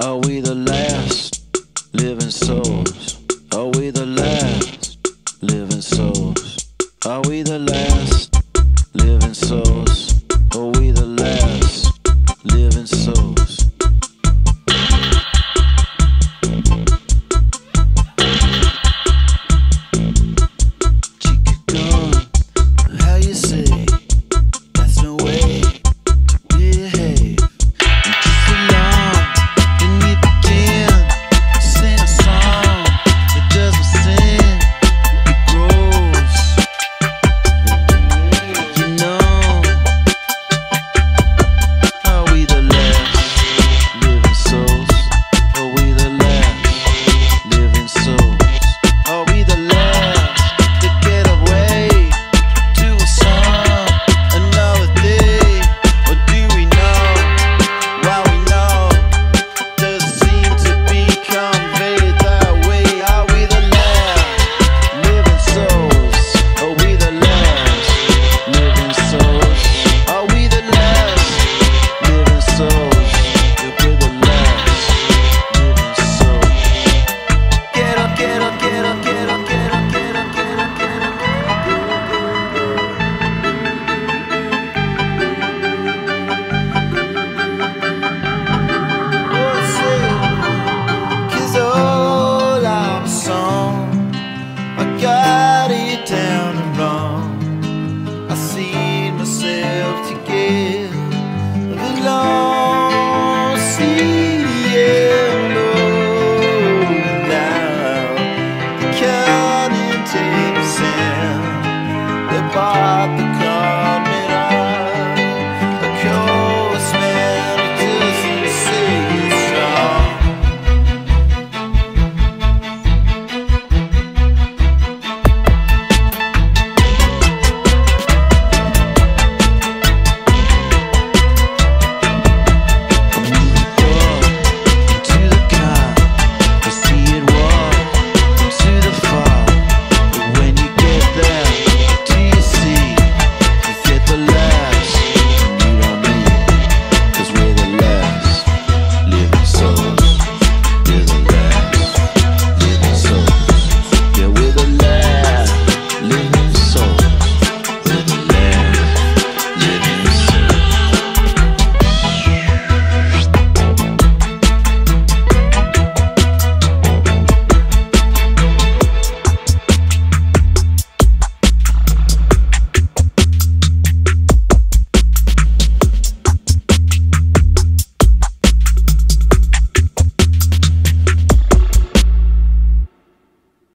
Are we the last living souls? kisses.